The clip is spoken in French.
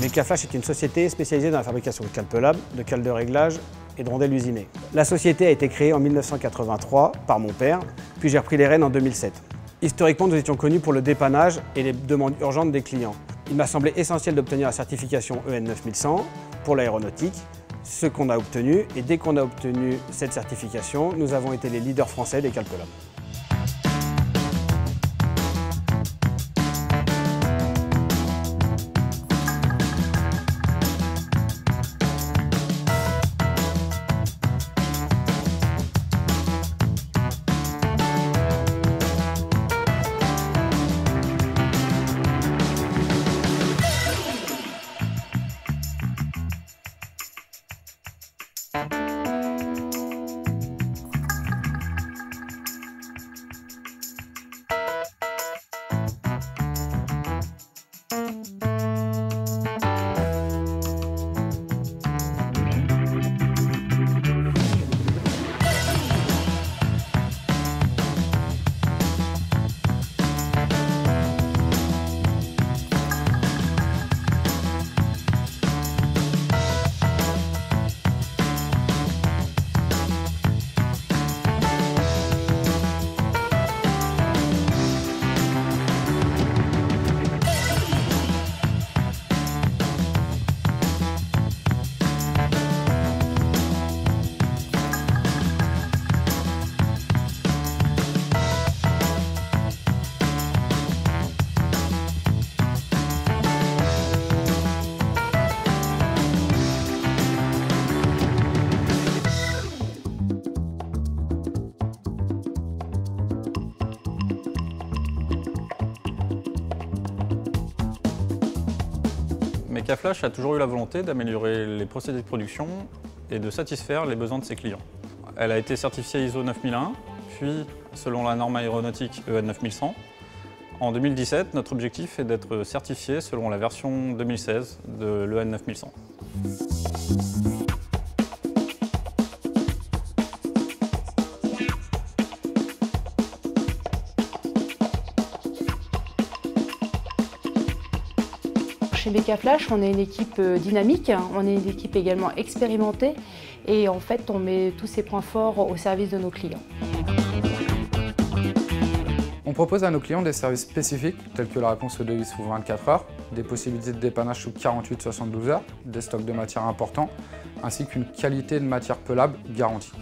Mecaflash est une société spécialisée dans la fabrication de cales pelables, de cales de réglage et de rondelles usinées. La société a été créée en 1983 par mon père, puis j'ai repris les rênes en 2007. Historiquement, nous étions connus pour le dépannage et les demandes urgentes des clients. Il m'a semblé essentiel d'obtenir la certification EN 9100 pour l'aéronautique, ce qu'on a obtenu, et dès qu'on a obtenu cette certification, nous avons été les leaders français des cales pelables. Mecaflash a toujours eu la volonté d'améliorer les procédés de production et de satisfaire les besoins de ses clients. Elle a été certifiée ISO 9001, puis selon la norme aéronautique EN 9100. En 2017, notre objectif est d'être certifié selon la version 2016 de l'EN 9100. BK Flash, on est une équipe euh, dynamique, on est une équipe également expérimentée et en fait on met tous ces points forts au service de nos clients. On propose à nos clients des services spécifiques tels que la réponse au devis sous 24 heures, des possibilités de dépannage sous 48-72 heures, des stocks de matières importants, ainsi qu'une qualité de matière pelable garantie.